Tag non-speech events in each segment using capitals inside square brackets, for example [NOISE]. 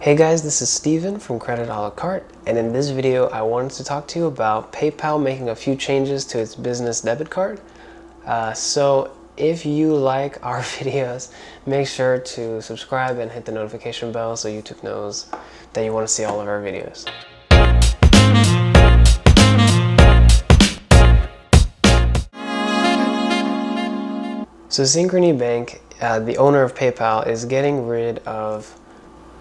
Hey guys, this is Steven from Credit a la carte, and in this video I wanted to talk to you about PayPal making a few changes to its business debit card. Uh, so if you like [LAUGHS] our videos, make sure to subscribe and hit the notification bell so YouTube knows that you want to see all of our videos. So Synchrony Bank, uh, the owner of PayPal, is getting rid of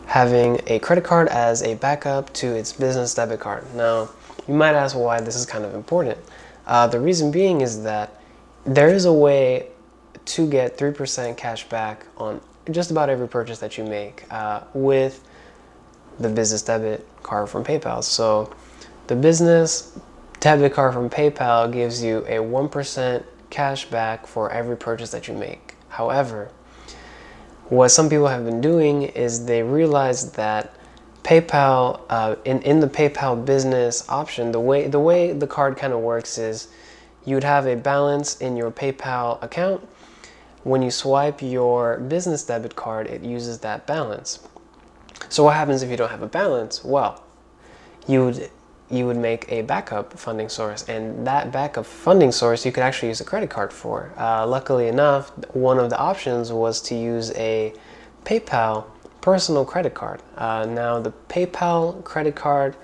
having a credit card as a backup to its business debit card. Now, you might ask why this is kind of important. Uh, the reason being is that there is a way to get 3% cash back on just about every purchase that you make uh, with the business debit card from PayPal. So, the business debit card from PayPal gives you a 1% cash back for every purchase that you make. However, what some people have been doing is they realize that PayPal uh, in in the PayPal business option, the way the way the card kind of works is you'd have a balance in your PayPal account. When you swipe your business debit card, it uses that balance. So what happens if you don't have a balance? Well, you would you would make a backup funding source, and that backup funding source you could actually use a credit card for. Uh, luckily enough, one of the options was to use a PayPal personal credit card. Uh, now, the PayPal credit card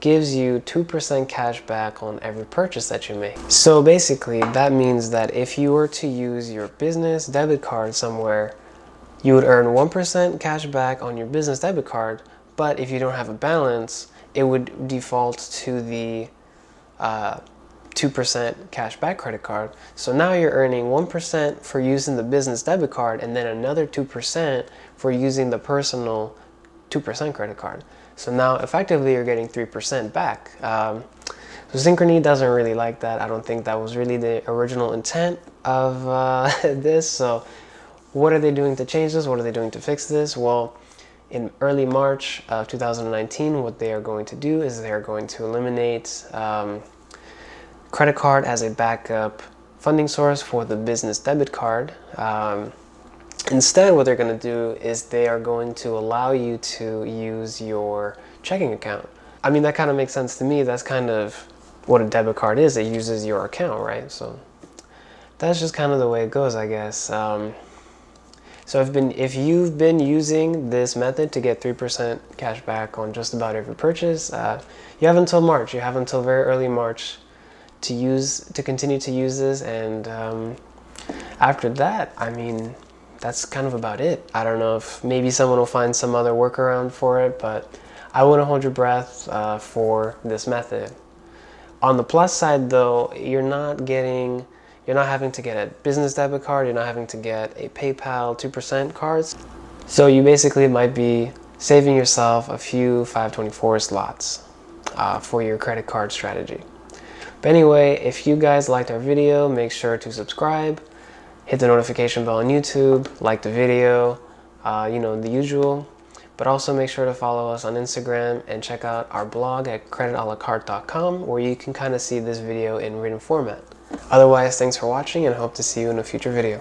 gives you 2% cash back on every purchase that you make. So basically, that means that if you were to use your business debit card somewhere, you would earn 1% cash back on your business debit card, but if you don't have a balance, it would default to the uh, 2% cash back credit card. So now you're earning 1% for using the business debit card and then another 2% for using the personal 2% credit card. So now effectively you're getting 3% back. Um, so Synchrony doesn't really like that. I don't think that was really the original intent of uh, [LAUGHS] this. So what are they doing to change this? What are they doing to fix this? Well, in early March of 2019, what they are going to do is they are going to eliminate um, credit card as a backup funding source for the business debit card. Um, instead, what they're going to do is they are going to allow you to use your checking account. I mean, that kind of makes sense to me. That's kind of what a debit card is. It uses your account, right? So that's just kind of the way it goes, I guess. Um, so if, been, if you've been using this method to get 3% cash back on just about every purchase, uh, you have until March. You have until very early March to use to continue to use this. And um, after that, I mean, that's kind of about it. I don't know if maybe someone will find some other workaround for it, but I wouldn't hold your breath uh, for this method. On the plus side, though, you're not getting you're not having to get a business debit card, you're not having to get a PayPal 2% cards. So you basically might be saving yourself a few 524 slots uh, for your credit card strategy. But anyway, if you guys liked our video, make sure to subscribe, hit the notification bell on YouTube, like the video, uh, you know, the usual. But also make sure to follow us on Instagram and check out our blog at creditalacarte.com where you can kind of see this video in written format. Otherwise, thanks for watching and hope to see you in a future video.